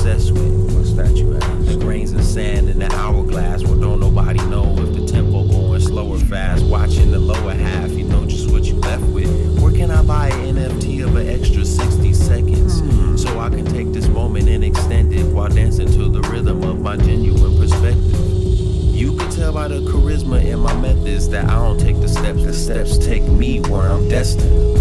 obsessed with. What's that you ask? The grains of sand in the hourglass. Well, don't nobody know if the tempo going slow or fast. Watching the lower half, you know just what you left with. Where can I buy an NFT of an extra 60 seconds? Hmm. So I can take this moment and extend it while dancing to the rhythm of my genuine perspective. You can tell by the charisma in my methods that I don't take the steps. The steps take me where I'm destined.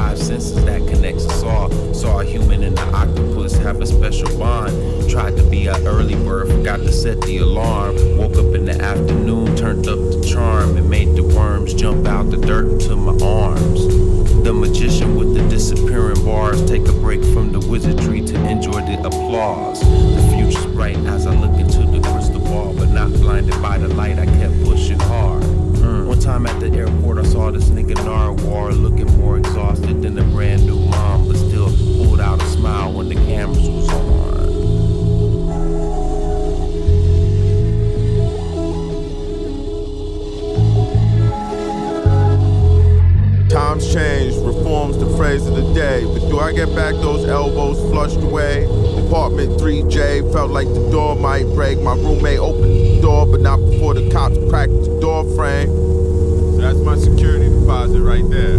Five senses that connects us all. Saw a human and an octopus have a special bond. Tried to be an early bird, forgot to set the alarm. Woke up in the afternoon, turned up the charm, and made the worms jump out the dirt into my arms. The magician with the disappearing bars. Take a break from the wizardry to enjoy the applause. The future's bright as I look Times change, reforms the phrase of the day. But do I get back those elbows flushed away? Apartment 3J felt like the door might break. My roommate opened the door, but not before the cops cracked the door frame. So that's my security deposit right there.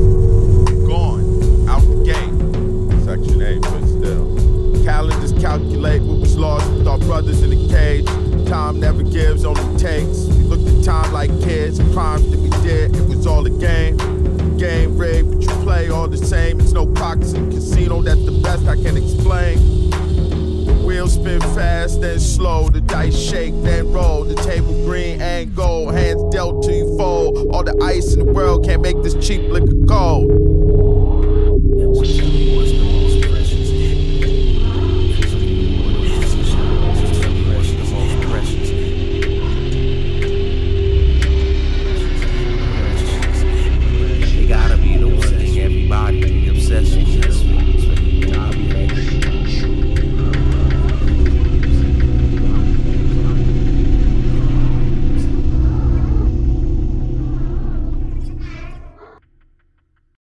Gone, out the gate. Section 8, but still. Calendars calculate what was lost with our brothers in the cage. Time never gives, only takes. We looked at time like kids, crimes that we did, it was all a game. Play all the same. It's no pockets in casino, that's the best I can explain. The wheels spin fast, then slow. The dice shake, then roll. The table green and gold. Hands dealt to you fold. All the ice in the world can't make this cheap liquor you